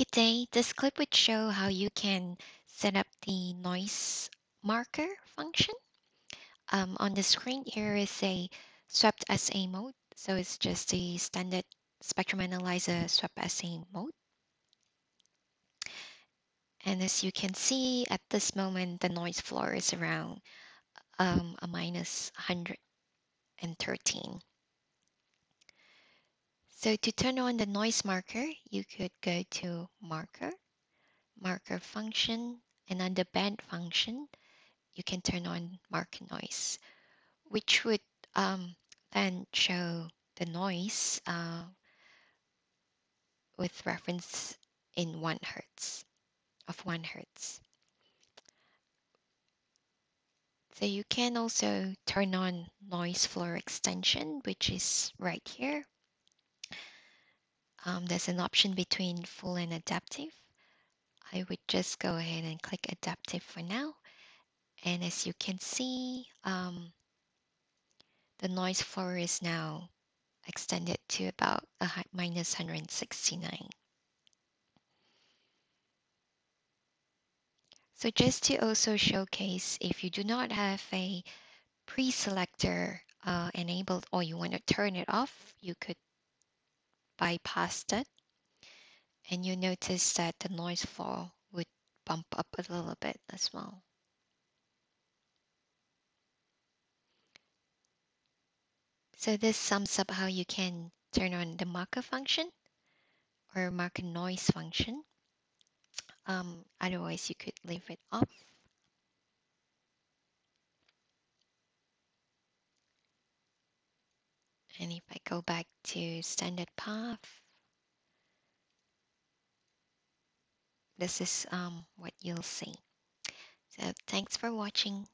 Good day. This clip would show how you can set up the noise marker function. Um, on the screen here is a swept SA mode. So it's just a standard spectrum analyzer swept SA mode. And as you can see at this moment, the noise floor is around um, a minus 113. So to turn on the noise marker, you could go to marker, marker function, and under band function, you can turn on marker noise, which would um, then show the noise uh, with reference in one hertz of one hertz. So you can also turn on noise floor extension, which is right here. Um, there's an option between full and adaptive. I would just go ahead and click adaptive for now. And as you can see, um, the noise floor is now extended to about a minus 169. So just to also showcase, if you do not have a pre-selector uh, enabled or you want to turn it off, you could bypass that. And you notice that the noise floor would bump up a little bit as well. So this sums up how you can turn on the marker function or marker noise function. Um, otherwise, you could leave it off. And if I go back to standard path, this is um, what you'll see. So thanks for watching.